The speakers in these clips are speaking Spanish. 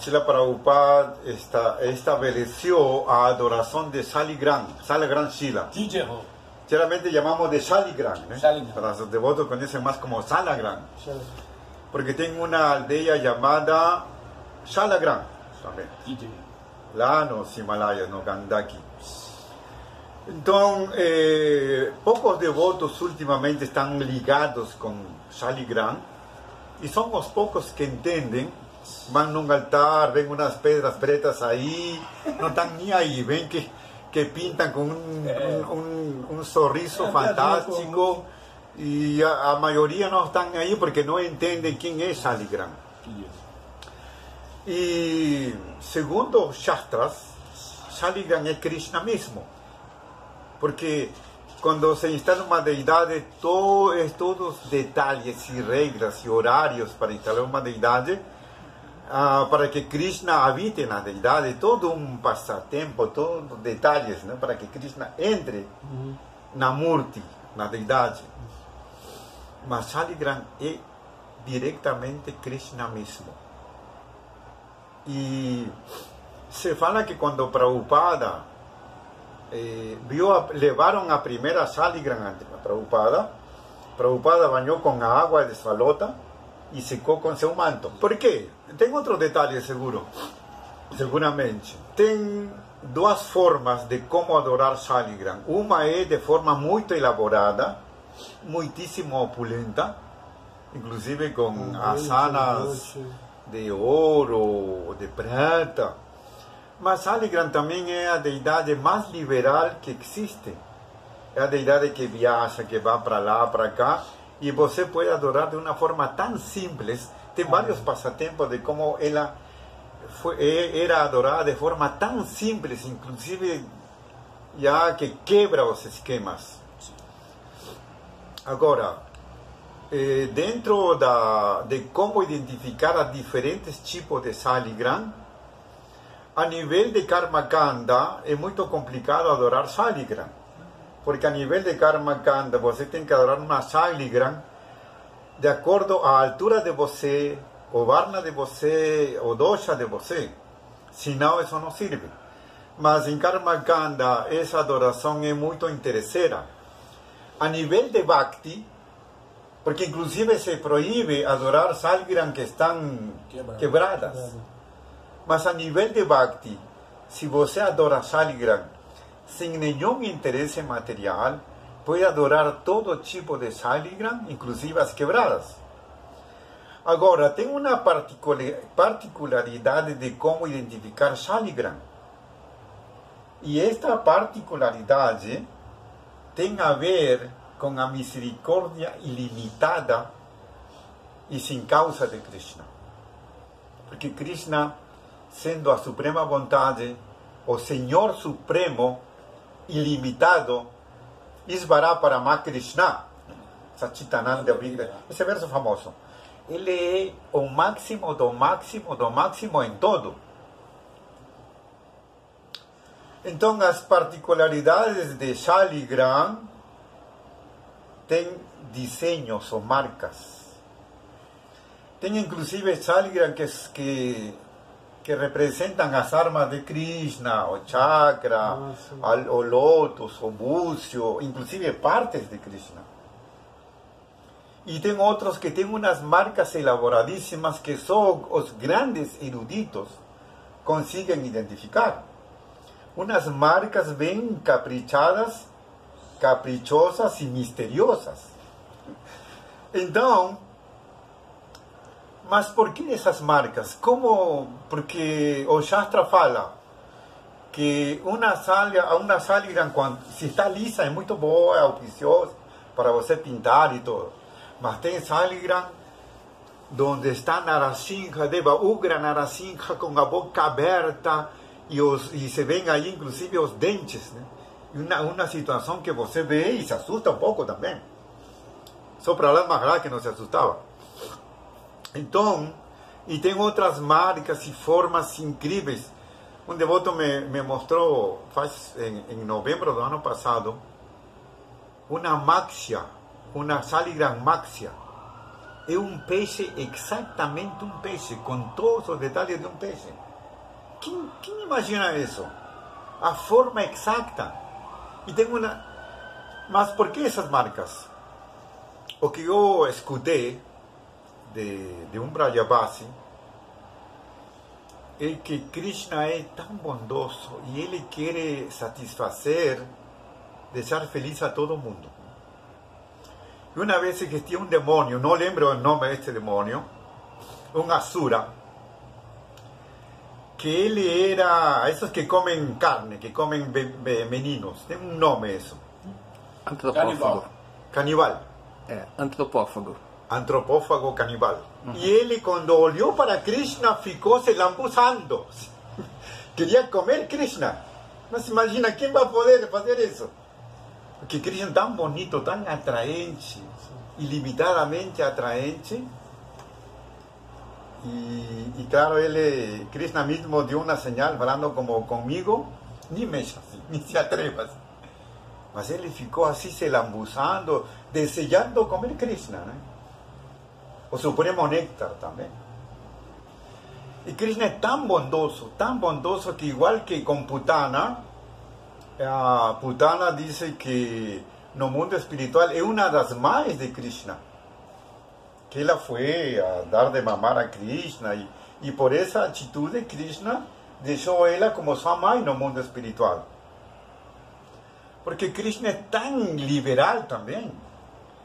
Srila Prabhupada esta, estableció a adoração de Shila. DJ हो Geralmente llamamos de Saligram, ¿eh? Para los devotos conocen más como. Chale. Porque tengo una aldea llamada Salagram, también. DJ lá nos Himalayas, no Gandaki. Então, eh, poucos devotos ultimamente estão ligados com Shaligram e são os poucos que entendem. Vão num altar, vêm umas pedras pretas aí, não estão nem aí, vêm que, que pintam com um, um, um, um sorriso fantástico e a, a maioria não estão aí porque não entendem quem é Shaligram. DJ Y segundo Shastras, Shaligram es Krishna mismo. Porque cuando se instala una deidad, todo, es todos detalles y reglas y horarios para instalar una deidad, ah, para que Krishna habite en la deidad, todo un pasatiempo, todos detalles, ¿no? para que Krishna entre en la murti, en la deidad. Mas es directamente Krishna mismo. Y se fala que cuando Prabhupada eh, vio a, levaron a primera Saligram ante Prabhupada, Prabhupada bañó con agua de salota y secó con seu manto. ¿Por qué? Tengo otro detalle seguro, seguramente. Tem duas formas de como adorar Saligram. Uma é de forma muito elaborada, muitíssimo opulenta, inclusive com asanas de ouro, de prata. Mas Saligram também é a deidade mais liberal que existe. É a deidade que viaja, que vai para lá, para cá, e você pode adorar de uma forma tão simples. Tem vários passatempos de como ela foi, era adorada de forma tão simples, inclusive já que quebra os esquemas. Agora, eh, dentro da, de como identificar os diferentes tipos de Saligram, a nível de Karma Kanda é muito complicado adorar Saligram. Porque a nível de Karma Kanda você tem que adorar uma Saligram de acordo à altura de você, o Varna de você, o Dosha de você. Senão isso não serve. Mas em Karma Kanda essa adoração é muito interesseira. A nível de Bhakti, porque inclusive se proíbe adorar Saligram que estão Quebradas. Mas a nível de Bhakti, se você adora Saligram sem nenhum interesse material, pode adorar todo tipo de Saligram, inclusive as quebradas. Agora, tem uma particula- particularidade de como identificar Saligram. E esta particularidade tem a ver com a misericórdia ilimitada e sem causa de Krishna. Porque Krishna, sendo a suprema vontade, o Senhor Supremo, ilimitado, Isvara Parama Krishna, Sachitananda Vigra, esse verso famoso. Ele é o máximo do máximo do máximo em todo. Então, as particularidades de Shaligram têm desenhos ou marcas. Tem inclusive Shaligram que, que, que representam as armas de Krishna, o chakra, Ah, al- o lotus, o búzio, inclusive partes de Krishna. E tem outros que têm umas marcas elaboradíssimas que só os grandes eruditos conseguem identificar. Unas marcas bem caprichadas, caprichosas e misteriosas. Então, mas por que essas marcas? Como? Porque o Shastra fala que uma salha, uma se está lisa, é muito boa, auspiciosa para você pintar e tudo. Mas tem saligram onde está Narasimha, Deva Ugra Narasimha com a boca aberta e, os, e se vêem aí inclusive os dentes. Né? Uma, uma situação que você vê e se assusta um pouco também. Só para lá Maharaj que não se assustava. Então, e tem outras marcas e formas incríveis. Um devoto me, me mostrou, faz em, em novembro do ano passado, uma maxia, uma saligram maxia, es un pez, exactamente un pez, con todos los detalles de un pez. ¿Quién, quién imagina eso? A forma exacta. Y tengo una... Mas, ¿por qué esas marcas? O que yo escuché de, de un Brayabasi, el que Krishna es tan bondoso y él quiere satisfacer, desear feliz a todo el mundo. Y una vez existía un demonio, no lembro el nombre de este demonio, un asura, que él era esos que comen carne, que comen meninos, tiene un nombre eso. Antropófago. Canibal. É, antropófago. Antropófago canibal. Y él cuando olió para Krishna ficó se lambuzando. Quería comer Krishna. No se imagina quién va a poder hacer eso. Porque Krishna tan bonito, tan atraente, ilimitadamente atraente. Y, y, claro, él, Krishna mismo dio una señal hablando como conmigo, ni me así, ni se atrevas. Mas él ficó así se lambuzando, deseando comer Krishna. ¿no? O supremo néctar también. Y Krishna es tan bondoso, tan bondoso que igual que con Putana, uh, Putana dice que no mundo espiritual es una de las más de Krishna. Que ella fue a dar de mamar a Krishna y, y por esa actitud de Krishna dejó ella como su mamá en el mundo espiritual. Porque Krishna es tan liberal también,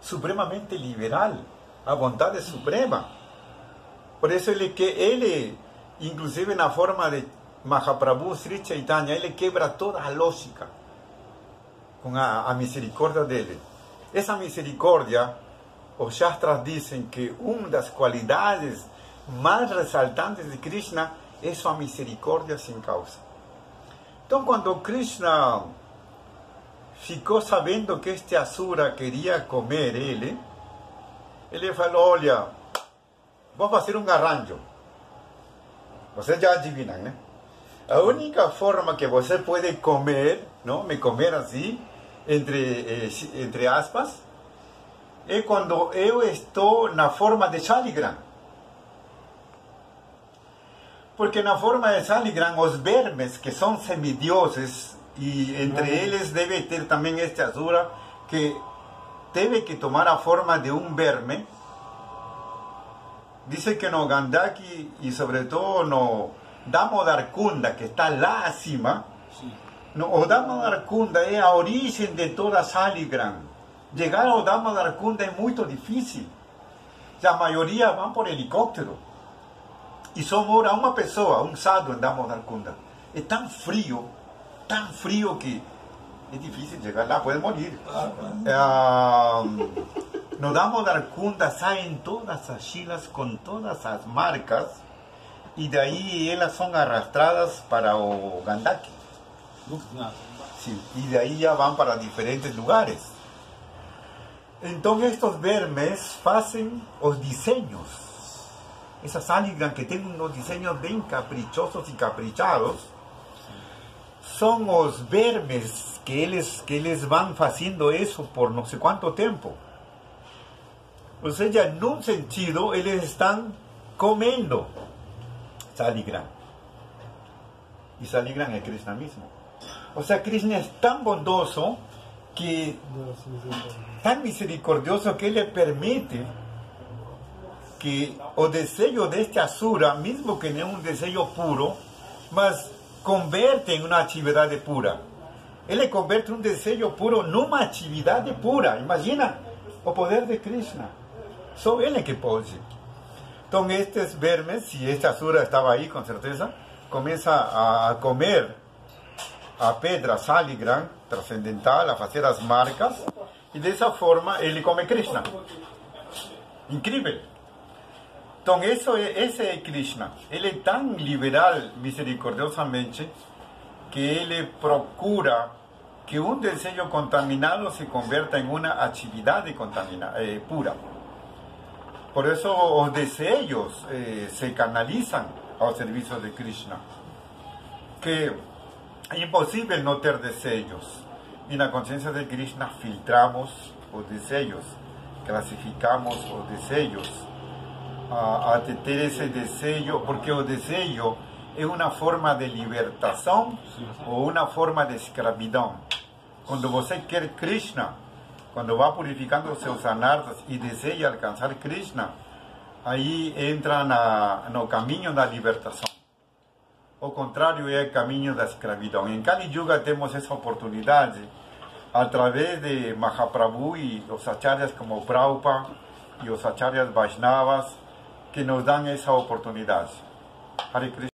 supremamente liberal, a voluntad suprema. Por eso él, que él, inclusive en la forma de Mahaprabhu Sri Chaitanya, él quebra toda la lógica con a, misericordia de él. Esa misericordia, los Shastras dicen que una de las cualidades más resaltantes de Krishna es su misericordia sin causa. Entonces cuando Krishna ficou sabendo que este Asura queria comer ele, ele falou: Olha, vou fazer um arranjo. Vocês já adivinam, né? A única forma que você pode comer, não, me comer assim, entre, eh, entre aspas, é quando eu estou na forma de Shaligram. Porque na forma de Shaligram, os vermes, que são semidioses, y entre ellos debe tener también este azura que debe que tomar la forma de un verme. Dice que no Gandaki y sobre todo no Damodar-kunda, que está la cima, no, o Damodar-kunda es a origen de toda Saligran. Llegar a Damodar-kunda es muy difícil. La mayoría van por helicóptero. Y somos ahora una persona, un sadhu en Damodar-kunda. Es tan frío tan frío que es difícil llegar lá, puede morir. nos damos dar cuenta, salen todas las chilas con todas las marcas y de ahí ellas son arrastradas para o Gandaki. Sí, y de ahí ya van para diferentes lugares. Entonces estos vermes hacen los diseños. Esas aligran que tienen unos diseños bien caprichosos y caprichados son los vermes que ellos, que ellos van haciendo eso por no sé cuánto tiempo. O sea, en un sentido, ellos están comiendo Saligran. Y Saligran es Krishna mismo. O sea, Krishna es tan bondoso que, tan misericordioso que le permite que o deseo de este Asura, mismo que no un deseo puro, mas convierte en una actividad pura. Él convierte un deseo puro en una actividad pura. Imagina el poder de Krishna. Solo él que puede. Entonces, estos vermes, si esta asura estaba ahí con certeza, comienza a comer a pedra saligran trascendental, a hacer las marcas, y de esa forma él come Krishna. Increíble. Entonces, eso es, ese es Krishna. Él es tan liberal misericordiosamente que él procura que un deseo contaminado se convierta en una actividad eh, pura. Por eso los deseos eh, se canalizan al servicio de Krishna. Que es imposible no tener deseos. En la conciencia de Krishna filtramos los deseos classificamos os desejos, a, a ter esse desejo, porque o desejo é uma forma de libertação ou uma forma de escravidão. Quando você quer Krishna, quando vai purificando seus anartas e deseja alcançar Krishna, aí entra na, no caminho da libertação. O contrário é o caminho da escravidão. Em Kali Yuga temos essa oportunidade através de Mahaprabhu e os acharyas como Prabhupada e os acharyas Vaishnavas que nos oportunidade. Hare Krishna.